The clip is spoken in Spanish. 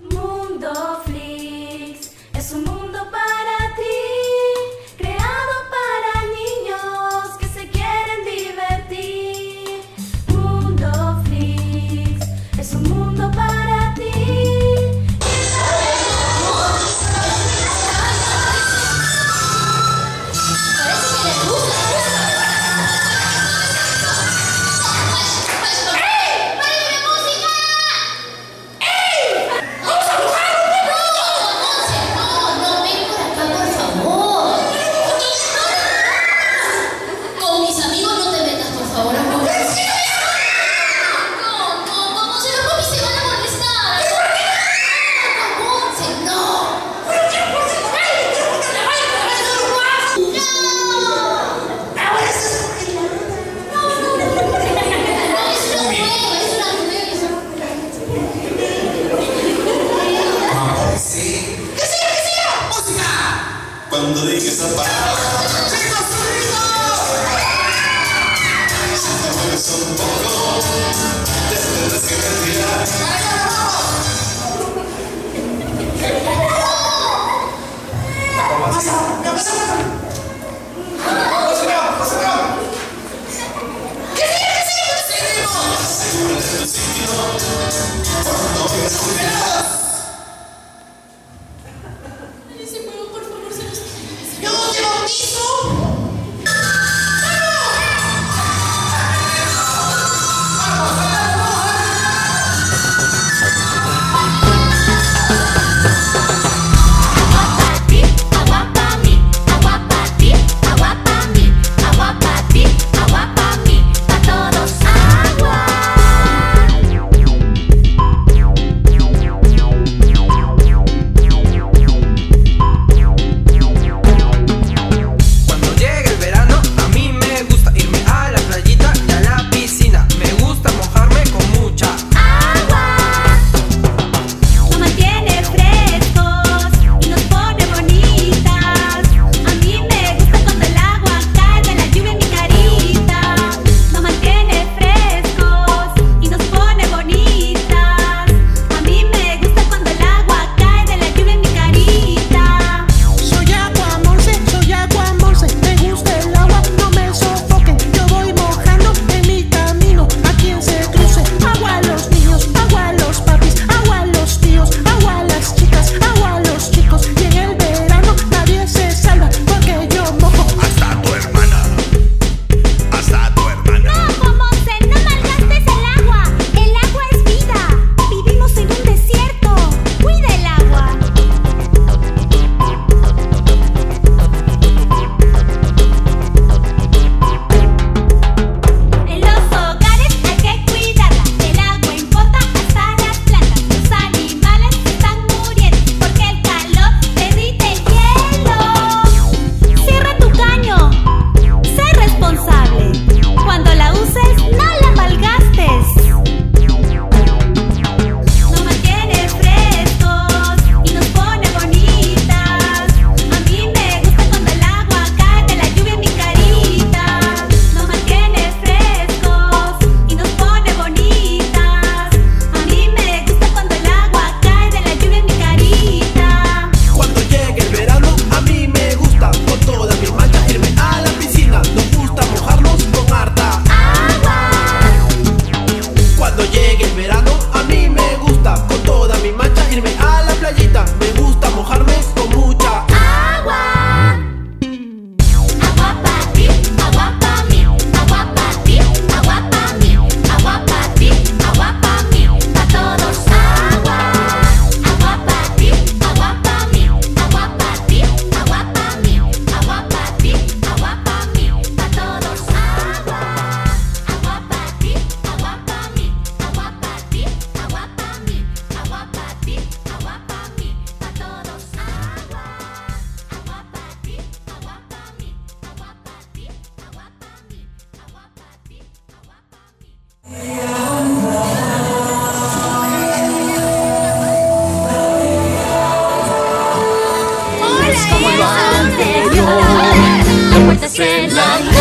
Mundo que está parado. Son poco, que. said, love.